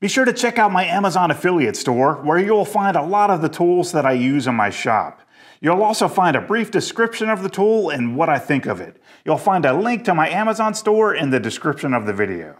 Be sure to check out my Amazon affiliate store where you'll find a lot of the tools that I use in my shop. You'll also find a brief description of the tool and what I think of it. You'll find a link to my Amazon store in the description of the video.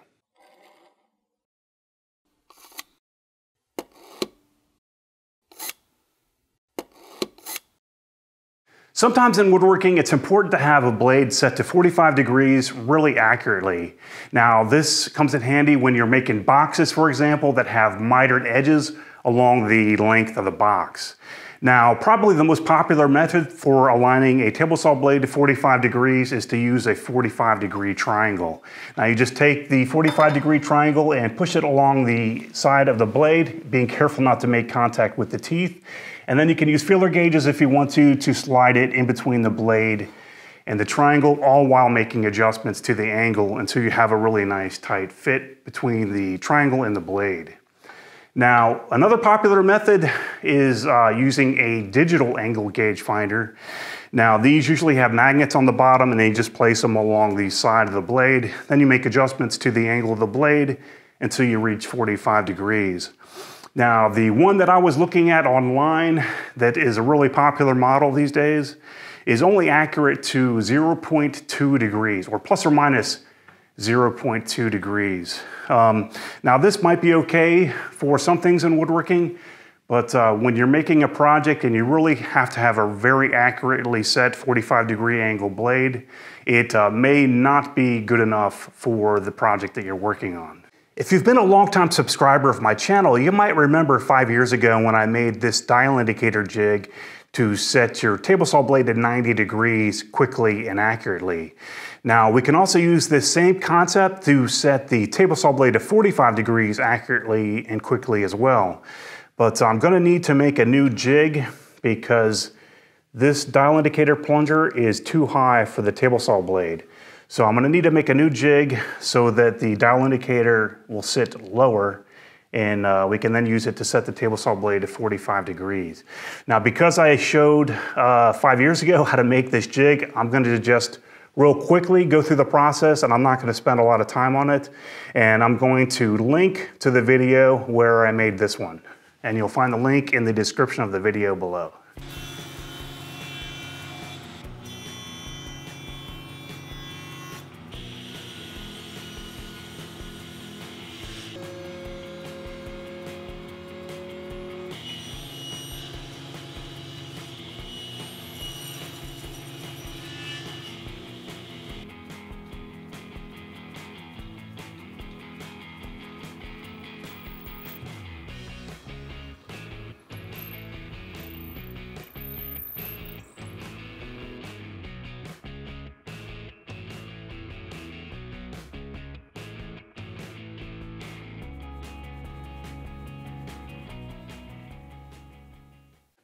Sometimes in woodworking, it's important to have a blade set to 45 degrees really accurately. Now, this comes in handy when you're making boxes, for example, that have mitered edges along the length of the box. Now, probably the most popular method for aligning a table saw blade to 45 degrees is to use a 45 degree triangle. Now, you just take the 45 degree triangle and push it along the side of the blade, being careful not to make contact with the teeth. And then you can use feeler gauges if you want to, to slide it in between the blade and the triangle, all while making adjustments to the angle until you have a really nice tight fit between the triangle and the blade. Now, another popular method is uh, using a digital angle gauge finder. Now, these usually have magnets on the bottom and they just place them along the side of the blade. Then you make adjustments to the angle of the blade until you reach 45 degrees. Now, the one that I was looking at online that is a really popular model these days is only accurate to 0.2 degrees or plus or minus 0.2 degrees. Um, now, this might be okay for some things in woodworking, but uh, when you're making a project and you really have to have a very accurately set 45 degree angle blade, it uh, may not be good enough for the project that you're working on. If you've been a longtime subscriber of my channel, you might remember five years ago when I made this dial indicator jig to set your table saw blade to 90 degrees quickly and accurately. Now we can also use this same concept to set the table saw blade to 45 degrees accurately and quickly as well. But I'm gonna need to make a new jig because this dial indicator plunger is too high for the table saw blade. So I'm gonna need to make a new jig so that the dial indicator will sit lower and uh, we can then use it to set the table saw blade to 45 degrees. Now, because I showed uh, five years ago how to make this jig, I'm gonna just real quickly go through the process and I'm not gonna spend a lot of time on it. And I'm going to link to the video where I made this one. And you'll find the link in the description of the video below.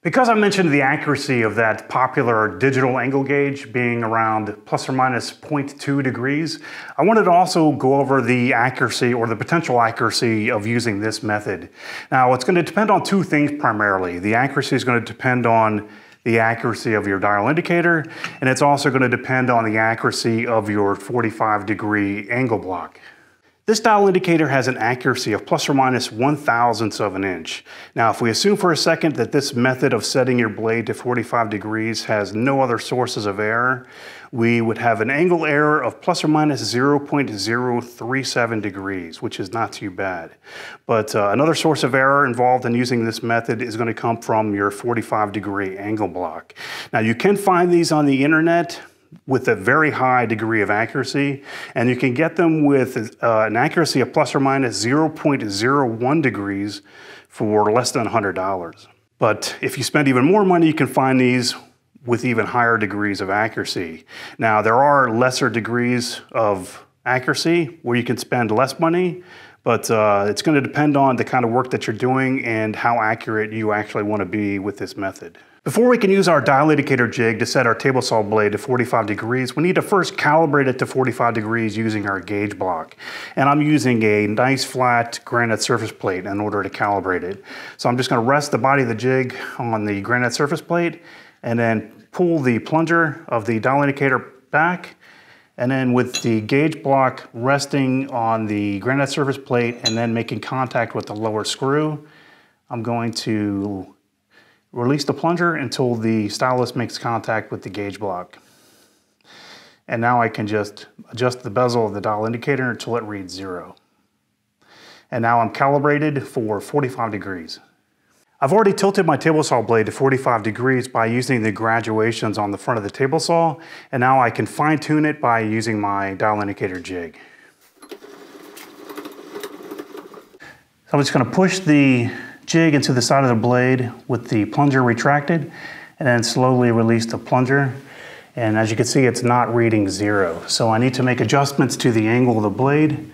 Because I mentioned the accuracy of that popular digital angle gauge being around plus or minus 0.2 degrees, I wanted to also go over the accuracy or the potential accuracy of using this method. Now, it's going to depend on two things primarily. The accuracy is going to depend on the accuracy of your dial indicator, and it's also going to depend on the accuracy of your 45 degree angle block. This dial indicator has an accuracy of plus or minus one thousandths of an inch. Now, if we assume for a second that this method of setting your blade to 45 degrees has no other sources of error, we would have an angle error of plus or minus 0.037 degrees, which is not too bad. But uh, another source of error involved in using this method is going to come from your 45 degree angle block. Now, you can find these on the internet with a very high degree of accuracy, and you can get them with uh, an accuracy of plus or minus 0.01 degrees for less than $100. But if you spend even more money, you can find these with even higher degrees of accuracy. Now, there are lesser degrees of accuracy where you can spend less money, but uh, it's going to depend on the kind of work that you're doing and how accurate you actually want to be with this method. Before we can use our dial indicator jig to set our table saw blade to 45 degrees, we need to first calibrate it to 45 degrees using our gauge block. And I'm using a nice flat granite surface plate in order to calibrate it. So I'm just gonna rest the body of the jig on the granite surface plate and then pull the plunger of the dial indicator back And then with the gauge block resting on the granite surface plate and then making contact with the lower screw, I'm going to release the plunger until the stylus makes contact with the gauge block. And now I can just adjust the bezel of the dial indicator until it reads zero. And now I'm calibrated for 45 degrees. I've already tilted my table saw blade to 45 degrees by using the graduations on the front of the table saw, and now I can fine tune it by using my dial indicator jig. So I'm just gonna push the jig into the side of the blade with the plunger retracted, and then slowly release the plunger. And as you can see, it's not reading zero. So I need to make adjustments to the angle of the blade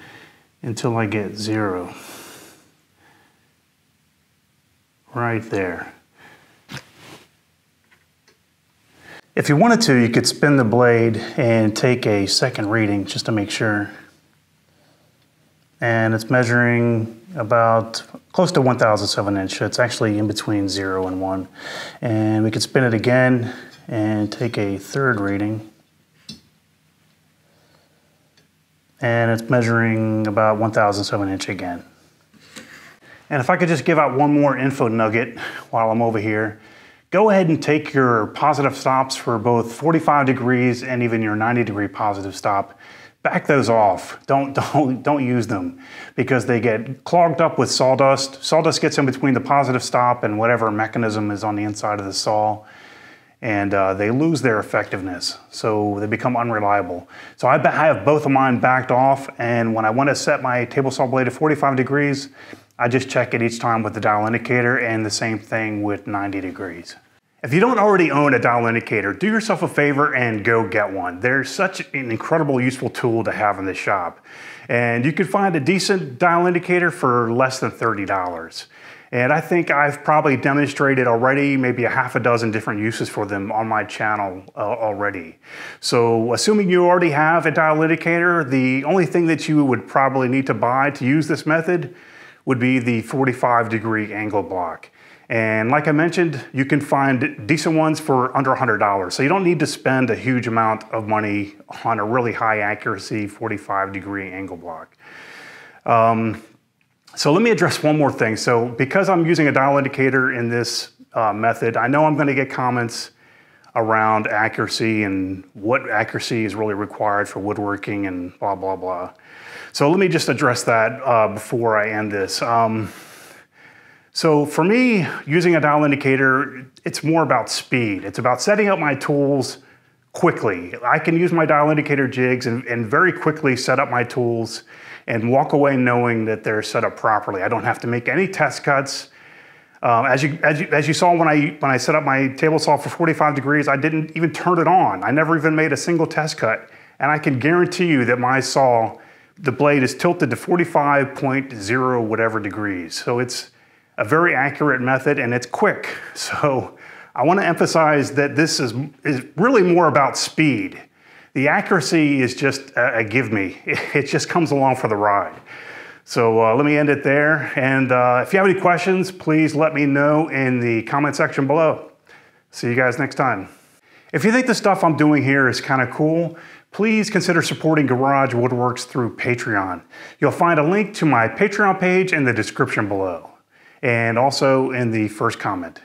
until I get zero right there. If you wanted to, you could spin the blade and take a second reading just to make sure. And it's measuring about close to 1,007 inch. It's actually in between zero and one. And we could spin it again and take a third reading. And it's measuring about 1,007 inch again. And if I could just give out one more info nugget while I'm over here, go ahead and take your positive stops for both 45 degrees and even your 90 degree positive stop. Back those off. Don't, don't, don't use them because they get clogged up with sawdust. Sawdust gets in between the positive stop and whatever mechanism is on the inside of the saw and uh, they lose their effectiveness. So they become unreliable. So I have both of mine backed off and when I want to set my table saw blade at 45 degrees, I just check it each time with the dial indicator and the same thing with 90 degrees. If you don't already own a dial indicator, do yourself a favor and go get one. They're such an incredible useful tool to have in the shop. And you can find a decent dial indicator for less than $30. And I think I've probably demonstrated already maybe a half a dozen different uses for them on my channel uh, already. So assuming you already have a dial indicator, the only thing that you would probably need to buy to use this method would be the 45 degree angle block. And like I mentioned, you can find decent ones for under $100. So you don't need to spend a huge amount of money on a really high accuracy 45 degree angle block. Um, so let me address one more thing. So because I'm using a dial indicator in this uh, method, I know I'm gonna get comments around accuracy and what accuracy is really required for woodworking and blah, blah, blah. So let me just address that uh, before I end this. Um, so for me, using a dial indicator, it's more about speed. It's about setting up my tools quickly. I can use my dial indicator jigs and, and very quickly set up my tools and walk away knowing that they're set up properly. I don't have to make any test cuts. Um, as, you, as, you, as you saw when I, when I set up my table saw for 45 degrees, I didn't even turn it on. I never even made a single test cut. And I can guarantee you that my saw the blade is tilted to 45.0 whatever degrees. So it's a very accurate method and it's quick. So I want to emphasize that this is, is really more about speed. The accuracy is just a, a give me. It just comes along for the ride. So uh, let me end it there. And uh, if you have any questions, please let me know in the comment section below. See you guys next time. If you think the stuff I'm doing here is kind of cool, please consider supporting Garage Woodworks through Patreon. You'll find a link to my Patreon page in the description below and also in the first comment.